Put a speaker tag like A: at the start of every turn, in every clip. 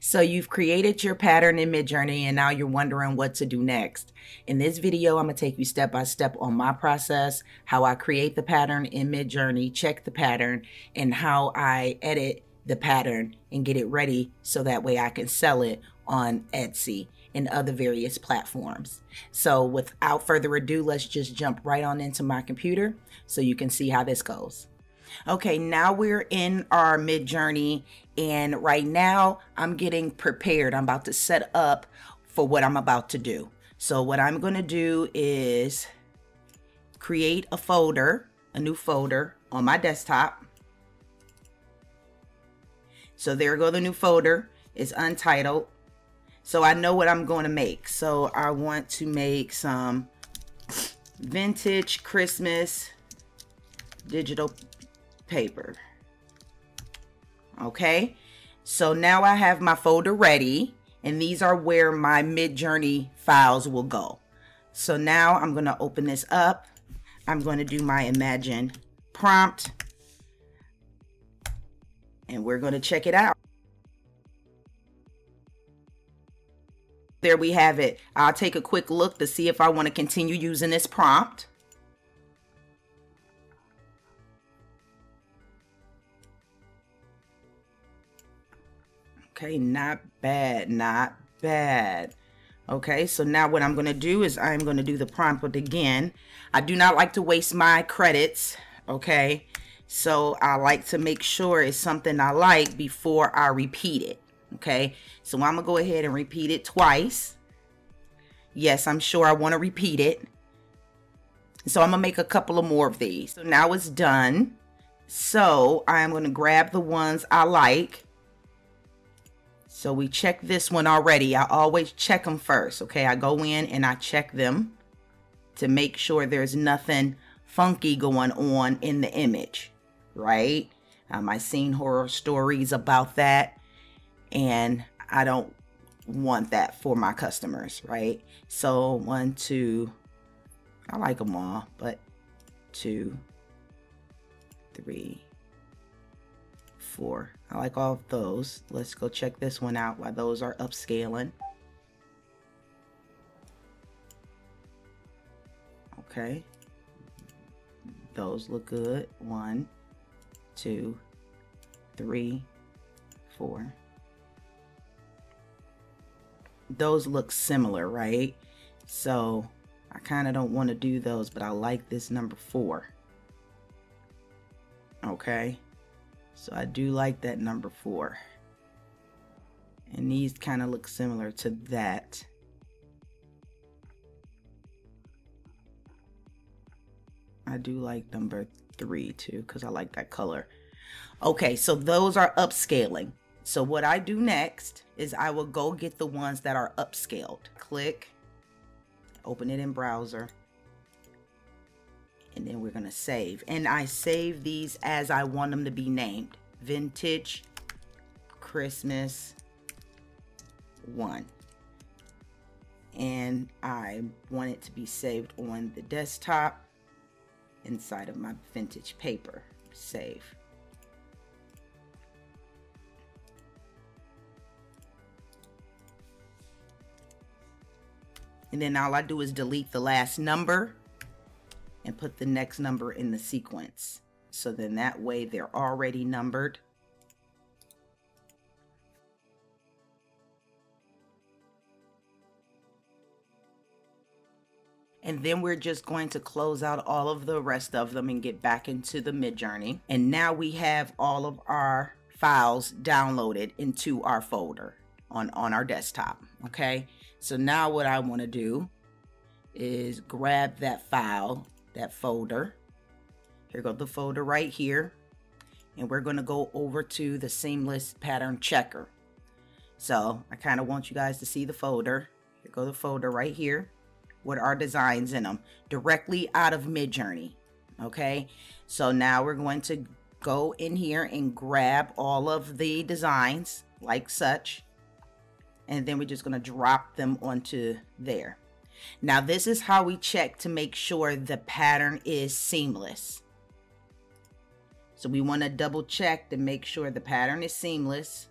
A: So you've created your pattern in Midjourney and now you're wondering what to do next. In this video, I'm gonna take you step by step on my process, how I create the pattern in Midjourney, check the pattern, and how I edit the pattern and get it ready so that way I can sell it on Etsy and other various platforms. So without further ado, let's just jump right on into my computer so you can see how this goes. Okay, now we're in our Midjourney, and right now I'm getting prepared. I'm about to set up for what I'm about to do. So what I'm going to do is create a folder, a new folder on my desktop. So there go the new folder. It's untitled. So I know what I'm going to make. So I want to make some vintage Christmas digital paper. Okay, so now I have my folder ready and these are where my Midjourney files will go. So now I'm going to open this up. I'm going to do my imagine prompt and we're going to check it out. There we have it. I'll take a quick look to see if I want to continue using this prompt. Okay, not bad, not bad. Okay, so now what I'm going to do is I'm going to do the prompt again. I do not like to waste my credits, okay? So I like to make sure it's something I like before I repeat it, okay? So I'm going to go ahead and repeat it twice. Yes, I'm sure I want to repeat it. So I'm going to make a couple of more of these. So now it's done. So I'm going to grab the ones I like so we checked this one already. I always check them first, okay? I go in and I check them to make sure there's nothing funky going on in the image, right? Um, I've seen horror stories about that, and I don't want that for my customers, right? So one, two, I like them all, but two, three, I like all of those. Let's go check this one out while those are upscaling. Okay. Those look good. One, two, three, four. Those look similar, right? So I kind of don't want to do those, but I like this number four. Okay. So I do like that number four. And these kind of look similar to that. I do like number three too because I like that color. Okay, so those are upscaling. So what I do next is I will go get the ones that are upscaled. Click, open it in browser, and then we're to save. And I save these as I want them to be named. Vintage Christmas 1. And I want it to be saved on the desktop inside of my vintage paper. Save. And then all I do is delete the last number and put the next number in the sequence. So then that way they're already numbered. And then we're just going to close out all of the rest of them and get back into the Midjourney. And now we have all of our files downloaded into our folder on, on our desktop. Okay. So now what I want to do is grab that file that folder. Here go the folder right here. And we're going to go over to the seamless pattern checker. So I kind of want you guys to see the folder. Here go the folder right here with our designs in them directly out of Midjourney. Okay, so now we're going to go in here and grab all of the designs like such. And then we're just going to drop them onto there. Now this is how we check to make sure the pattern is seamless. So we want to double check to make sure the pattern is seamless.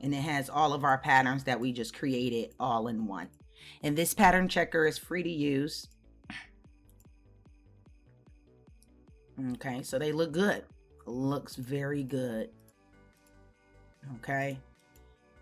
A: and it has all of our patterns that we just created all in one. And this pattern checker is free to use. Okay, so they look good. Looks very good. Okay.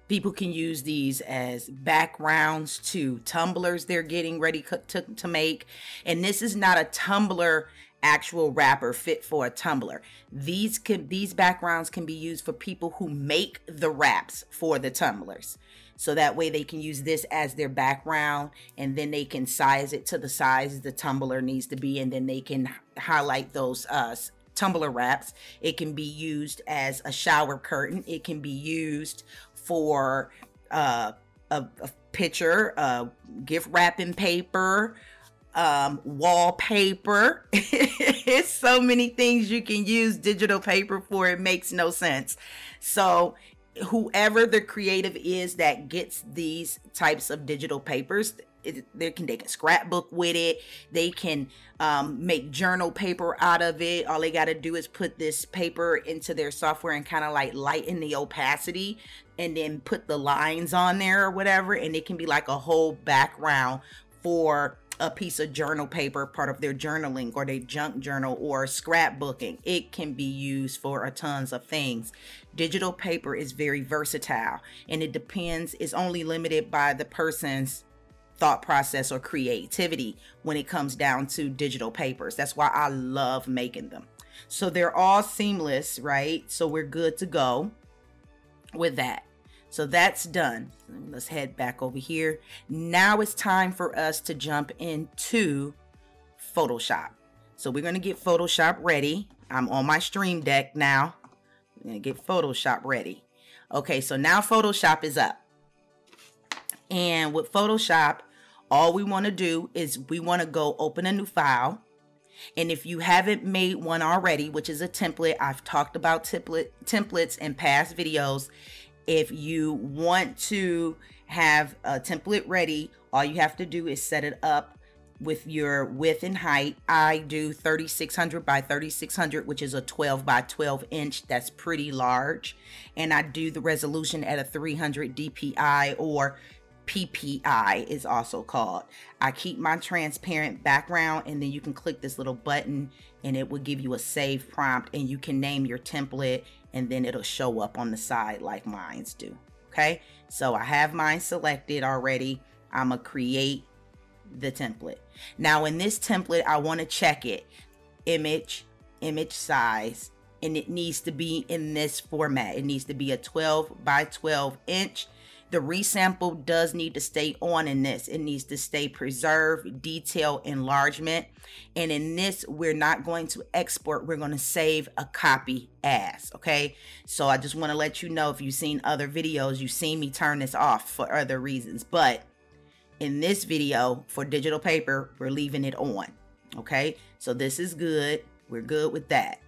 A: People can use these as backgrounds to tumblers they're getting ready to, to make. And this is not a tumbler actual wrapper fit for a tumbler. These can these backgrounds can be used for people who make the wraps for the tumblers. So that way they can use this as their background and then they can size it to the size the tumbler needs to be and then they can highlight those uh, tumbler wraps. It can be used as a shower curtain. It can be used for uh, a, a picture, uh, gift wrapping paper, um, wallpaper. it's so many things you can use digital paper for. It makes no sense. So whoever the creative is that gets these types of digital papers, it, they can they can scrapbook with it. They can um, make journal paper out of it. All they got to do is put this paper into their software and kind of like lighten the opacity and then put the lines on there or whatever. And it can be like a whole background for a piece of journal paper, part of their journaling or their junk journal or scrapbooking. It can be used for a tons of things. Digital paper is very versatile and it depends, it's only limited by the person's thought process or creativity when it comes down to digital papers. That's why I love making them. So they're all seamless, right? So we're good to go with that. So that's done. Let's head back over here. Now it's time for us to jump into Photoshop. So we're going to get Photoshop ready. I'm on my Stream Deck now. I'm going to get Photoshop ready. Okay, so now Photoshop is up. And with Photoshop, all we want to do is we want to go open a new file. And if you haven't made one already, which is a template, I've talked about template templates in past videos. If you want to have a template ready, all you have to do is set it up with your width and height. I do 3600 by 3600, which is a 12 by 12 inch. That's pretty large. And I do the resolution at a 300 DPI or PPI is also called. I keep my transparent background and then you can click this little button and it will give you a save prompt and you can name your template and then it'll show up on the side like mine's do. Okay, so I have mine selected already. I'm gonna create the template. Now in this template, I wanna check it. Image, image size, and it needs to be in this format. It needs to be a 12 by 12 inch the resample does need to stay on in this. It needs to stay preserved, detail enlargement. And in this, we're not going to export. We're going to save a copy as, okay? So I just want to let you know if you've seen other videos, you've seen me turn this off for other reasons. But in this video for digital paper, we're leaving it on, okay? So this is good. We're good with that.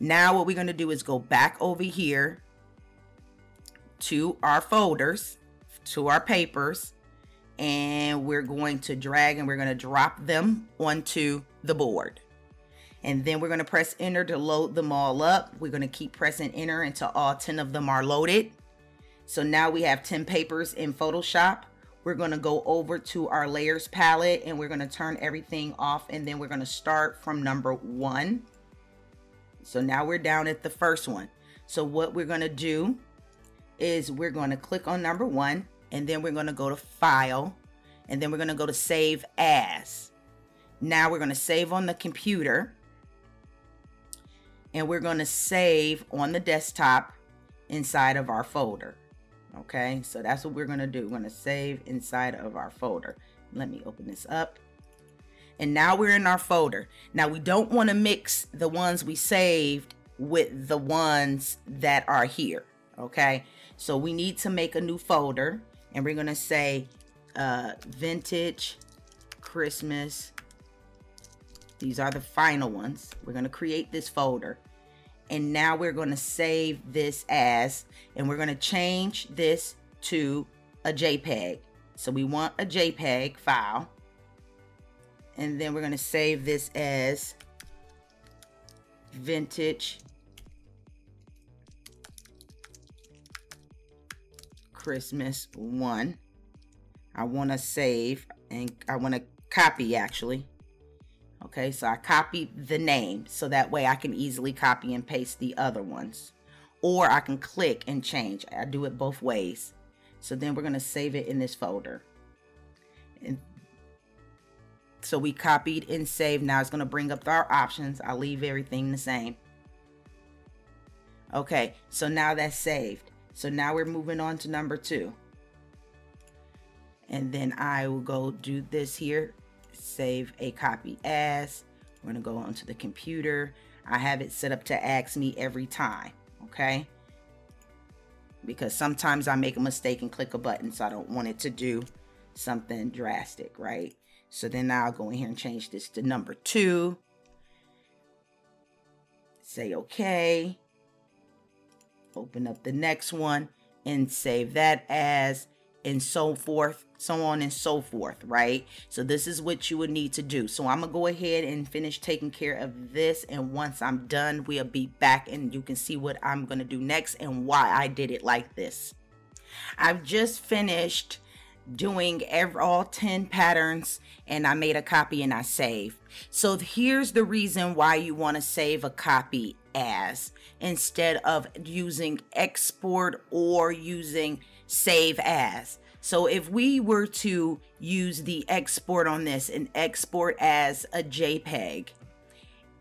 A: Now what we're going to do is go back over here to our folders, to our papers, and we're going to drag and we're going to drop them onto the board. And then we're going to press enter to load them all up. We're going to keep pressing enter until all 10 of them are loaded. So now we have 10 papers in Photoshop. We're going to go over to our layers palette and we're going to turn everything off and then we're going to start from number one. So now we're down at the first one. So what we're going to do is we're going to click on number one and then we're going to go to file and then we're going to go to save as. Now we're going to save on the computer and we're going to save on the desktop inside of our folder. Okay, so that's what we're going to do. We're going to save inside of our folder. Let me open this up. And now we're in our folder. Now we don't want to mix the ones we saved with the ones that are here. Okay, so we need to make a new folder and we're going to say uh, vintage Christmas. These are the final ones. We're going to create this folder. And now we're going to save this as, and we're going to change this to a JPEG. So we want a JPEG file. And then we're going to save this as vintage Christmas one. I want to save and I want to copy actually. Okay, so I copied the name so that way I can easily copy and paste the other ones. Or I can click and change. I do it both ways. So then we're going to save it in this folder. And so we copied and saved. Now it's going to bring up our options. I'll leave everything the same. Okay, so now that's saved. So now we're moving on to number two. And then I will go do this here, save a copy as. We're gonna go onto the computer. I have it set up to ask me every time, okay? Because sometimes I make a mistake and click a button, so I don't want it to do something drastic, right? So then I'll go in here and change this to number two. Say okay open up the next one and save that as and so forth so on and so forth right? So this is what you would need to do. So i'm gonna go ahead and finish taking care of this and once i'm done we'll be back and you can see what i'm gonna do next and why i did it like this. I've just finished doing every, all 10 patterns and I made a copy and I saved. So here's the reason why you want to save a copy as instead of using export or using save as. So if we were to use the export on this and export as a JPEG,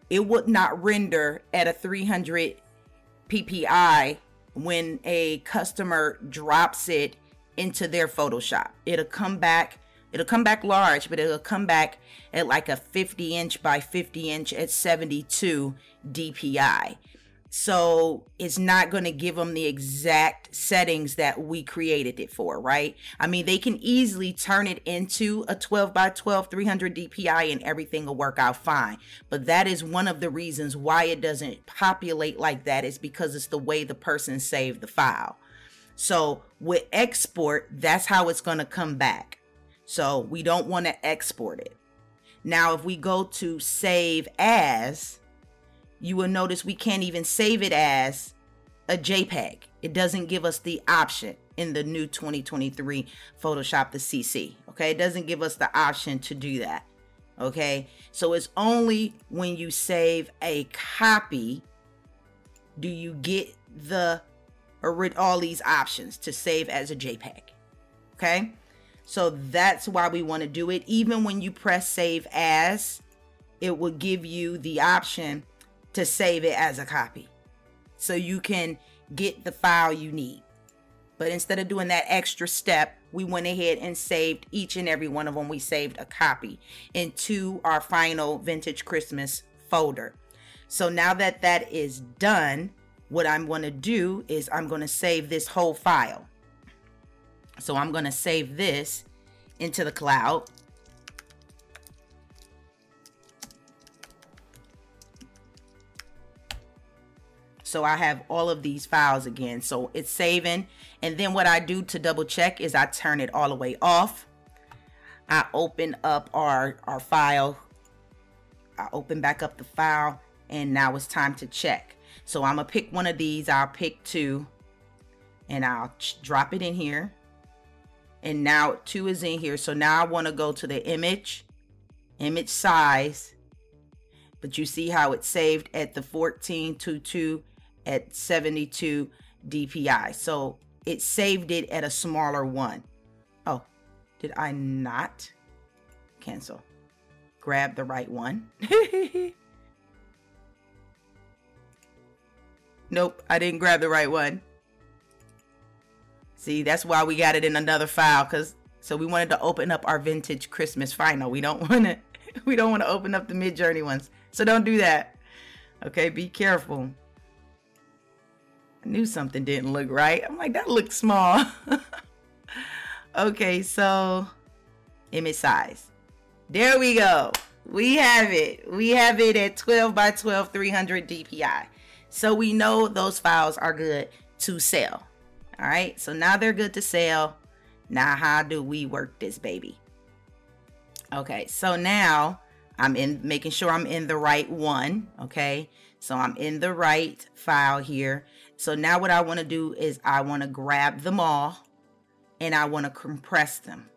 A: it would not render at a 300 PPI when a customer drops it into their Photoshop. It'll come back, it'll come back large, but it'll come back at like a 50 inch by 50 inch at 72 DPI. So it's not going to give them the exact settings that we created it for, right? I mean, they can easily turn it into a 12 by 12, 300 DPI and everything will work out fine. But that is one of the reasons why it doesn't populate like that is because it's the way the person saved the file. So with export, that's how it's going to come back. So we don't want to export it. Now, if we go to save as, you will notice we can't even save it as a JPEG. It doesn't give us the option in the new 2023 Photoshop the CC. Okay, it doesn't give us the option to do that. Okay, so it's only when you save a copy do you get the all these options to save as a JPEG. Okay, so that's why we want to do it. Even when you press save as, it will give you the option to save it as a copy. So you can get the file you need. But instead of doing that extra step, we went ahead and saved each and every one of them. We saved a copy into our final Vintage Christmas folder. So now that that is done, what I'm going to do is I'm going to save this whole file. So I'm going to save this into the cloud. So I have all of these files again. So it's saving. And then what I do to double check is I turn it all the way off. I open up our, our file. I open back up the file and now it's time to check. So I'm gonna pick one of these. I'll pick two and I'll drop it in here. And now two is in here. So now I wanna go to the image, image size. But you see how it's saved at the 14 to 2 at 72 DPI. So it saved it at a smaller one. Oh, did I not cancel? Grab the right one. nope, I didn't grab the right one. See, that's why we got it in another file because so we wanted to open up our vintage Christmas final. We don't want to we don't want to open up the Midjourney ones. So don't do that. Okay, be careful. I knew something didn't look right. I'm like, that looks small. okay, so image size. There we go. We have it. We have it at 12 by 12, 300 DPI. So we know those files are good to sell. All right, so now they're good to sell. Now, how do we work this baby? Okay, so now I'm in making sure I'm in the right one. Okay, so I'm in the right file here. So now what I want to do is I want to grab them all. and I want to compress them.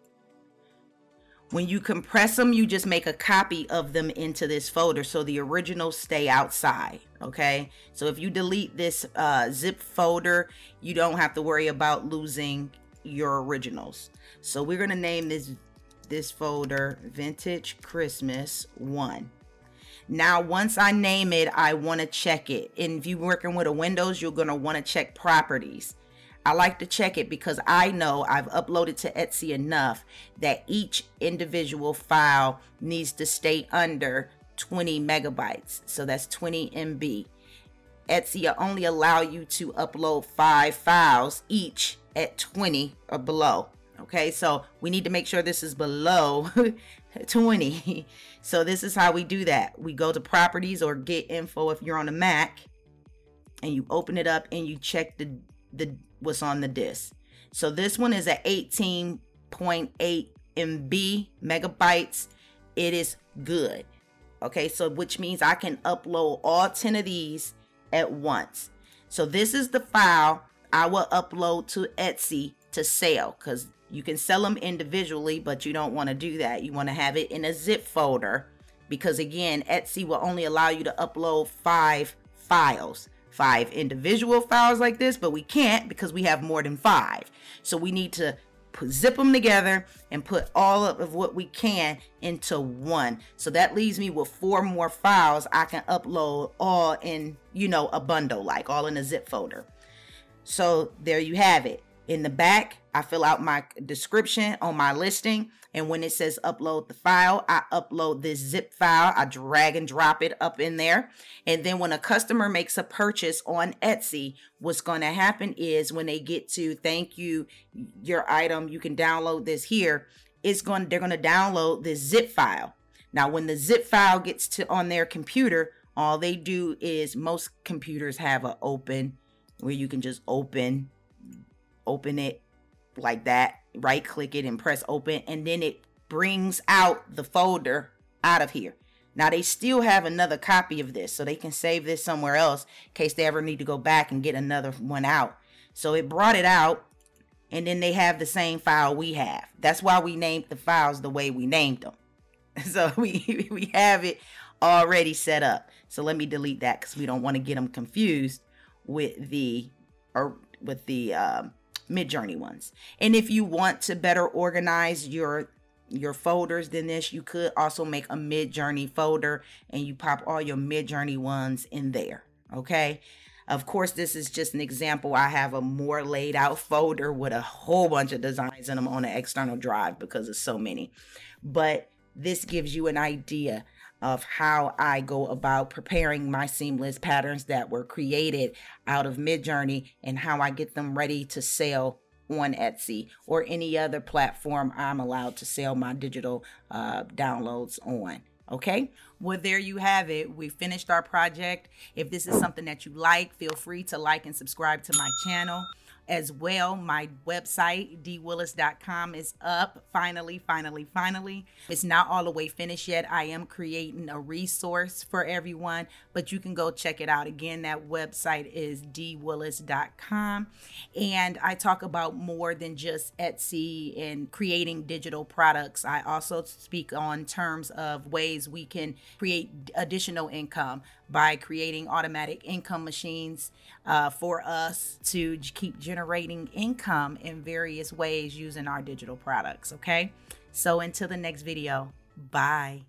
A: When you compress them, you just make a copy of them into this folder so the originals stay outside. Okay. So if you delete this uh, zip folder, you don't have to worry about losing your originals. So we're to name this this folder Vintage Christmas 1. Now, once I name it, I want to check it. And if you're working with a Windows, you're going to want to check properties. I like to check it because I know I've uploaded to Etsy enough that each individual file needs to stay under 20 megabytes. So that's 20 MB. Etsy only allow you to upload five files each at 20 or below. Okay, so we need to make sure this is below 20. so this is how we do that. We go to properties or get info if you're on a Mac and you open it up and you check the the what's on the disk. So this one is at 18.8 MB megabytes. It is good. Okay, so which means I can upload all 10 of these at once. So this is the file I will upload to Etsy to sell because you can sell them individually, but you don't want to do that. You want to have it in a zip folder because again, Etsy will only allow you to upload five files five individual files like this, but we can't because we have more than five. So we need to zip them together and put all of what we can into one. So that leaves me with four more files I can upload all in, you know, a bundle, like all in a zip folder. So there you have it. In the back, I fill out my description on my listing. And when it says upload the file, I upload this zip file. I drag and drop it up in there. And then when a customer makes a purchase on Etsy, what's going to happen is when they get to thank you, your item, you can download this here. It's going, they're going to download this zip file. Now, when the zip file gets to on their computer, all they do is most computers have an open where you can just open open it like that, right click it and press open, and then it brings out the folder out of here. Now they still have another copy of this, so they can save this somewhere else in case they ever need to go back and get another one out. So it brought it out, and then they have the same file we have. That's why we named the files the way we named them. So we we have it already set up. So let me delete that because we don't want to get them confused with the or with the um, Midjourney ones. And if you want to better organize your your folders than this, you could also make a Midjourney folder and you pop all your Midjourney ones in there. Okay. Of course, this is just an example. I have a more laid out folder with a whole bunch of designs in them on an external drive because there's so many. But this gives you an idea of how I go about preparing my seamless patterns that were created out of Midjourney and how I get them ready to sell on Etsy or any other platform I'm allowed to sell my digital uh, downloads on. Okay, well, there you have it. We finished our project. If this is something that you like, feel free to like and subscribe to my channel as well. My website, deewillis.com, is up. Finally, finally, finally. It's not all the way finished yet. I am creating a resource for everyone, but you can go check it out. Again, that website is deewillis.com. And I talk about more than just Etsy and creating digital products. I also speak on terms of ways we can create additional income by creating automatic income machines uh, for us to keep generating income in various ways using our digital products. Okay. So until the next video, bye.